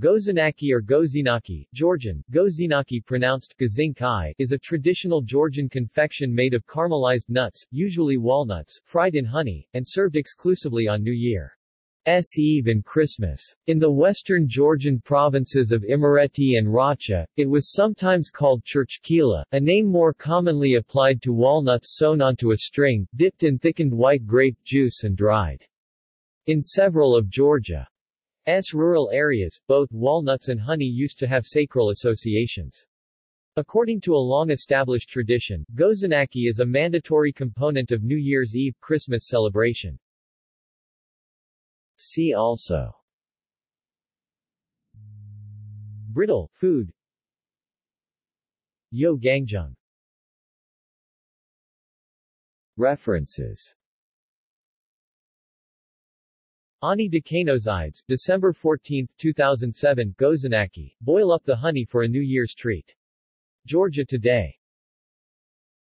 Gozinaki or Gozinaki, Georgian, Gozinaki pronounced Gazinkai, is a traditional Georgian confection made of caramelized nuts, usually walnuts, fried in honey, and served exclusively on New Year's Eve and Christmas. In the western Georgian provinces of Imereti and Racha, it was sometimes called churchkhela, a name more commonly applied to walnuts sewn onto a string, dipped in thickened white grape juice and dried. In several of Georgia S rural areas, both walnuts and honey used to have sacral associations. According to a long-established tradition, Gozinaki is a mandatory component of New Year's Eve Christmas celebration. See also Brittle, food Yeot-gangjeong References Ani Decanozides, December 14, 2007 Gozinaki, boil up the honey for a New Year's treat. Georgia Today